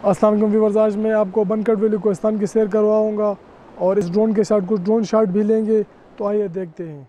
अस्सलाम व्यूअर्स आज मैं आपको बनकट वैली कोस्तान की सैर करवाऊँगा और इस ड्रोन के साथ कुछ ड्रोन शॉट भी लेंगे तो आइए देखते हैं।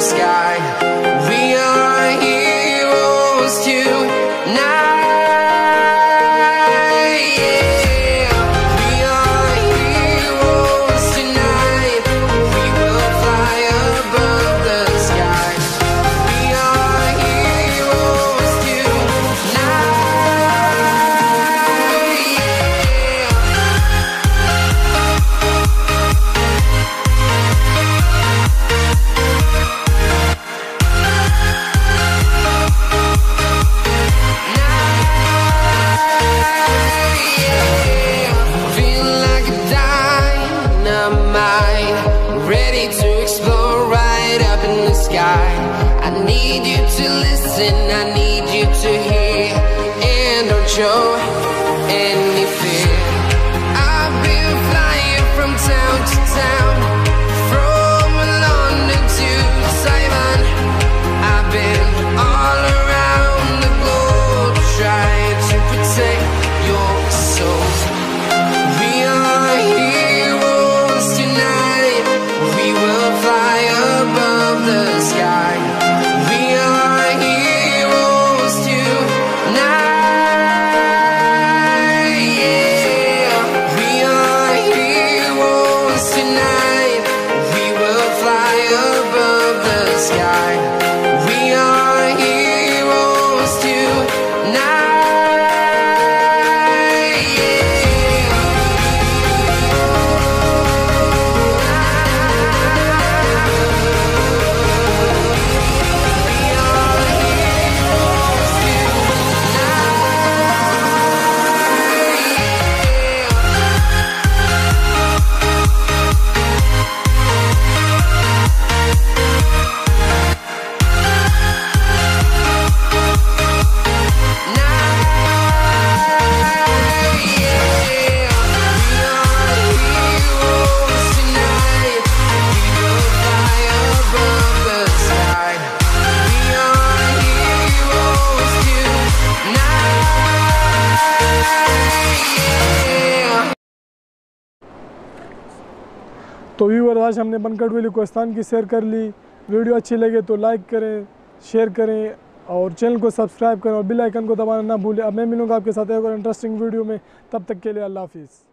sky. Listen, I need you to hear, and don't show to viewer आज हमने बनकट वैली कोस्तान की सैर कर ली। वीडियो अच्छी लगे तो लाइक करें शेयर करें और चैनल को सब्सक्राइब करें और बेल आइकन को दबाना ना भूलें। अब मैं मिलूँगा आपके साथ एक और इंटरेस्टिंग वीडियो में। तब तक के लिए अल्लाह हाफिज़।